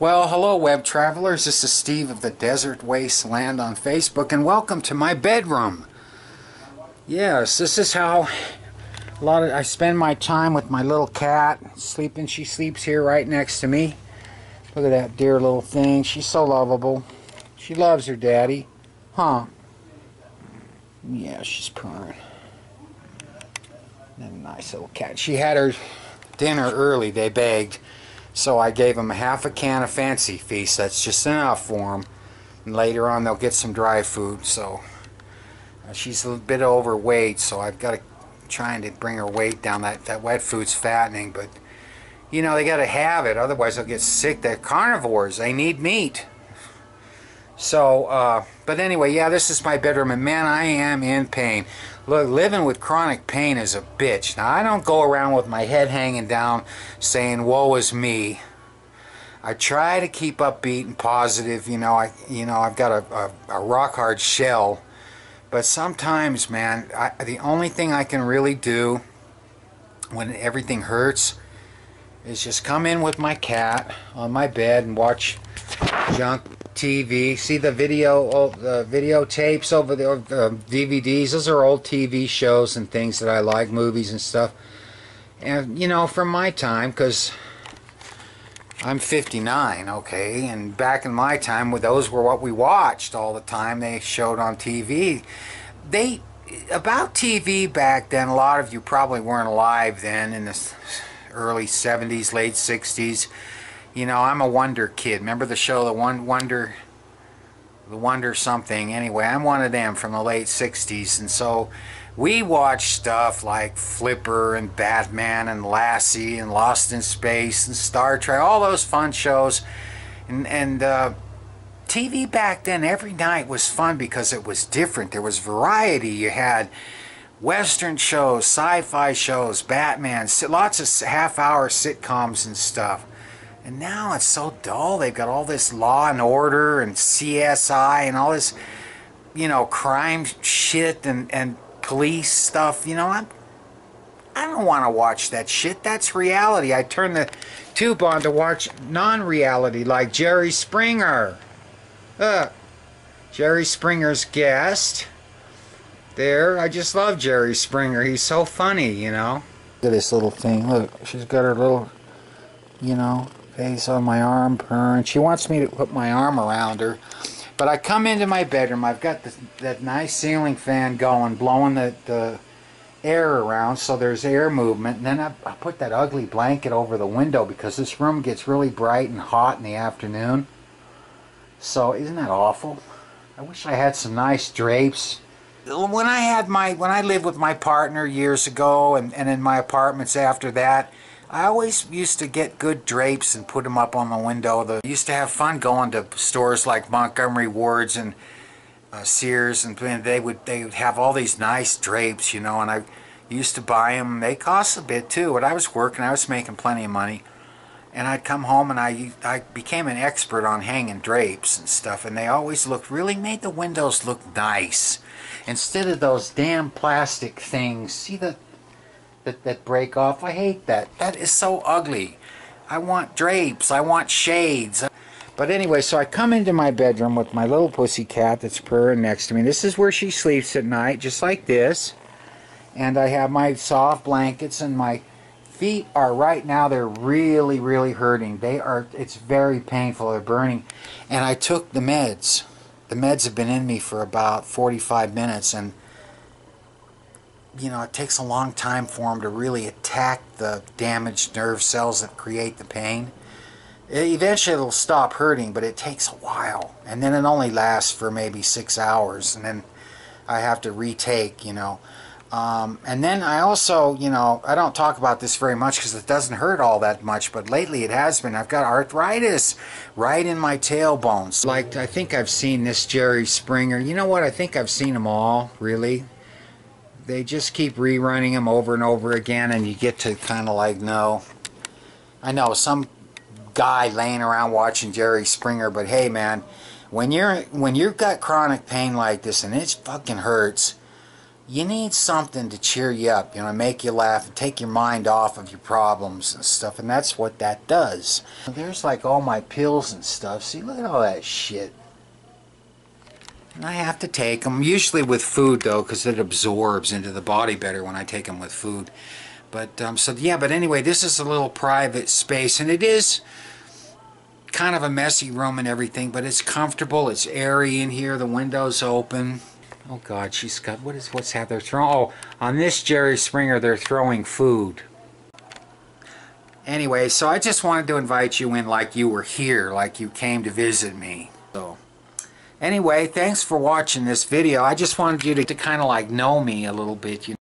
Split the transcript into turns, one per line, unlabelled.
Well, hello, web travelers. This is Steve of the Desert Wasteland on Facebook, and welcome to my bedroom. Yes, this is how a lot of I spend my time with my little cat sleeping. She sleeps here right next to me. Look at that dear little thing. She's so lovable. She loves her daddy, huh? Yeah, she's purring. That nice little cat. She had her dinner early. They begged. So I gave them a half a can of Fancy Feast. That's just enough for them. And later on they'll get some dry food. So uh, she's a bit overweight, so I've got to trying to bring her weight down. That that wet food's fattening, but you know they got to have it. Otherwise they'll get sick. They're carnivores. They need meat. So, uh, but anyway, yeah, this is my bedroom, and man, I am in pain. Look, living with chronic pain is a bitch. Now, I don't go around with my head hanging down saying, woe is me. I try to keep upbeat and positive. You know, I, you know, I've got a, a, a rock hard shell. But sometimes, man, I, the only thing I can really do when everything hurts is just come in with my cat on my bed and watch junk TV. See the video, old, uh, videotapes over the uh, DVDs. Those are old TV shows and things that I like, movies and stuff. And you know, from my time, because I'm 59, okay, and back in my time, with those were what we watched all the time. They showed on TV. They about TV back then. A lot of you probably weren't alive then in the early 70s, late 60s you know, I'm a Wonder kid. Remember the show, the One Wonder, the Wonder something. Anyway, I'm one of them from the late '60s, and so we watched stuff like Flipper and Batman and Lassie and Lost in Space and Star Trek, all those fun shows, and and. Uh, TV back then every night was fun because it was different. There was variety. You had Western shows, sci-fi shows, Batman, lots of half-hour sitcoms and stuff. And now it's so dull. They've got all this law and order and CSI and all this, you know, crime shit and, and police stuff. You know, I'm, I don't want to watch that shit. That's reality. I turn the tube on to watch non-reality like Jerry Springer. Uh, Jerry Springer's guest. There, I just love Jerry Springer. He's so funny, you know. Look at this little thing. Look, she's got her little, you know, face on my arm, purring. She wants me to put my arm around her. But I come into my bedroom. I've got that nice ceiling fan going, blowing the, the air around so there's air movement. And then I, I put that ugly blanket over the window because this room gets really bright and hot in the afternoon. So isn't that awful? I wish I had some nice drapes. When I had my when I lived with my partner years ago and, and in my apartments after that, I always used to get good drapes and put them up on the window. I used to have fun going to stores like Montgomery Ward's and uh, Sears, and they would they would have all these nice drapes, you know. And I used to buy them. They cost a bit too. But I was working, I was making plenty of money, and I'd come home and I I became an expert on hanging drapes and stuff. And they always looked really made the windows look nice instead of those damn plastic things. See the that, that break off. I hate that. That is so ugly. I want drapes. I want shades. But anyway, so I come into my bedroom with my little pussy cat that's purring next to me. This is where she sleeps at night, just like this. And I have my soft blankets and my feet are right now, they're really, really hurting. They are, it's very painful. They're burning. And I took the meds. The meds have been in me for about 45 minutes and you know, it takes a long time for them to really attack the damaged nerve cells that create the pain. Eventually it'll stop hurting, but it takes a while. And then it only lasts for maybe six hours. And then I have to retake, you know. Um, and then I also, you know, I don't talk about this very much because it doesn't hurt all that much, but lately it has been. I've got arthritis right in my tailbones. Like, I think I've seen this Jerry Springer. You know what? I think I've seen them all, really they just keep rerunning them over and over again and you get to kind of like no I know some guy laying around watching Jerry Springer but hey man when you're when you've got chronic pain like this and it fucking hurts you need something to cheer you up, you know, make you laugh and take your mind off of your problems and stuff, and that's what that does. There's like all my pills and stuff. See, look at all that shit. I have to take them, usually with food though, because it absorbs into the body better when I take them with food. But, um, so yeah, but anyway, this is a little private space, and it is kind of a messy room and everything, but it's comfortable, it's airy in here, the window's open. Oh God, she's got what is what's that they're throwing? Oh, on this Jerry Springer, they're throwing food. Anyway, so I just wanted to invite you in like you were here, like you came to visit me. So, anyway, thanks for watching this video. I just wanted you to, to kind of like know me a little bit. You